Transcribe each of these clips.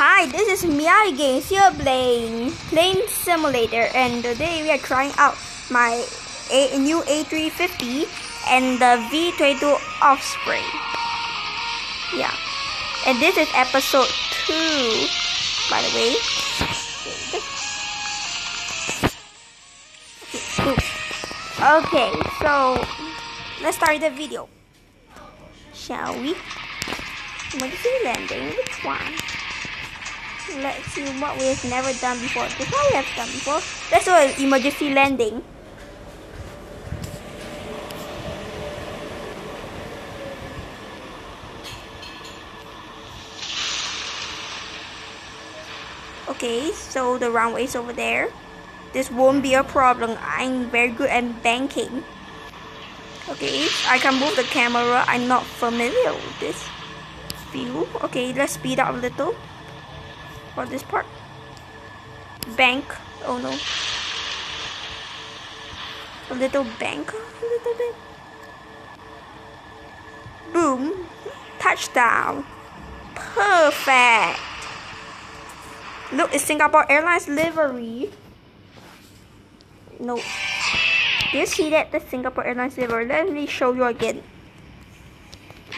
Hi, this is Meowy Games here playing Plane Simulator and today we are trying out my A new A350 and the V22 Osprey. Yeah. And this is episode 2 by the way. Okay, so let's start the video. Shall we? Emergency landing, which one? Let's see what we have never done before. This is we have done before. Let's do an emergency landing. Okay, so the runway is over there. This won't be a problem. I'm very good at banking. Okay, I can move the camera. I'm not familiar with this view. Okay, let's speed up a little for this part. Bank. Oh no. A little bank. A little bit. Boom. Touchdown. Perfect. Look, it's Singapore Airlines livery. No. You see that? The Singapore Airlines livery. Let me show you again.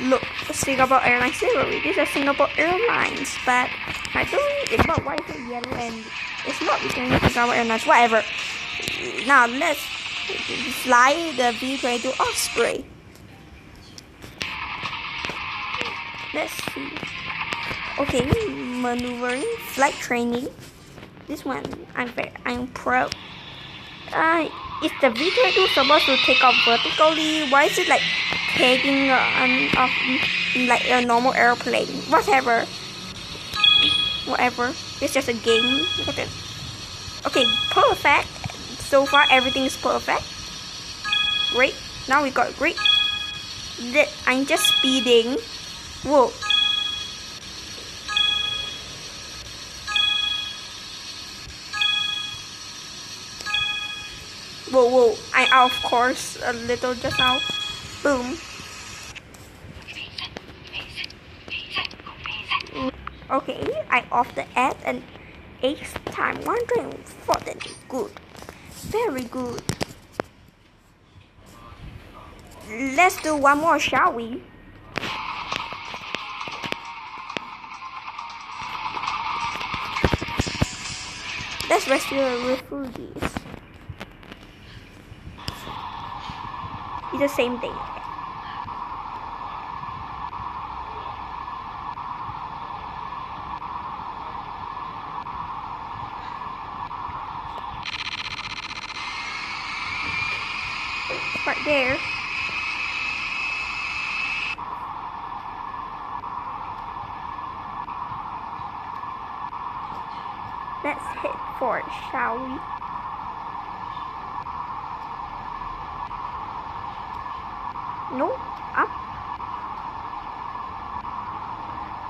Look, Singapore Airlines livery. This is Singapore Airlines, but I don't. It's not white and yellow, and it's not between Singapore Airlines. Whatever. Now let's fly the V22 Osprey. Let's see. Okay, maneuvering, flight training. This one, I'm very, I'm proud. Uh, is the V22 supposed to take off vertically? Why is it like taking um, off like a normal airplane? Whatever. Whatever. It's just a game. Look at Okay. Okay, perfect. So far, everything is perfect. Great. Now we got great. I'm just speeding. Whoa. Whoa, whoa. I of course a little just now. Boom. Okay, I off the ad and H time 114. Good. Very good. Let's do one more, shall we? Let's rescue the refugees. The same thing. Right there. Let's hit for it, shall we? No, up.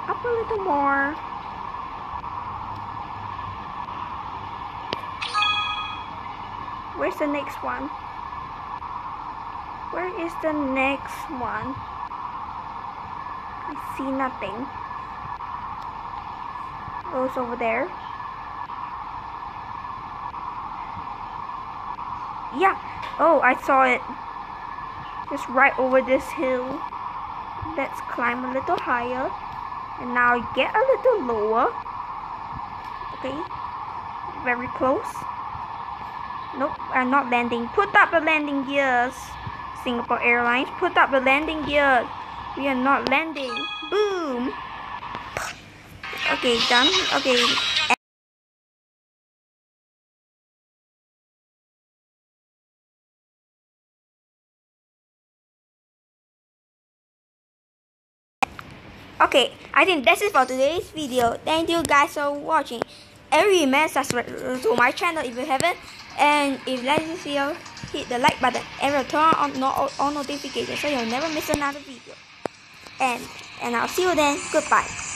Up a little more. Where's the next one? Where is the next one? I see nothing. It's over there. Yeah. Oh, I saw it. Just right over this hill. Let's climb a little higher. And now get a little lower. Okay. Very close. Nope, I'm not landing. Put up the landing gears. Singapore Airlines, put up the landing gears. We are not landing. Boom. Okay, done. Okay. Okay, I think that's it for today's video. Thank you guys for watching. And remember subscribe to my channel if you haven't. And if you like this video, hit the like button and turn on all notifications so you'll never miss another video. And and I'll see you then. Goodbye.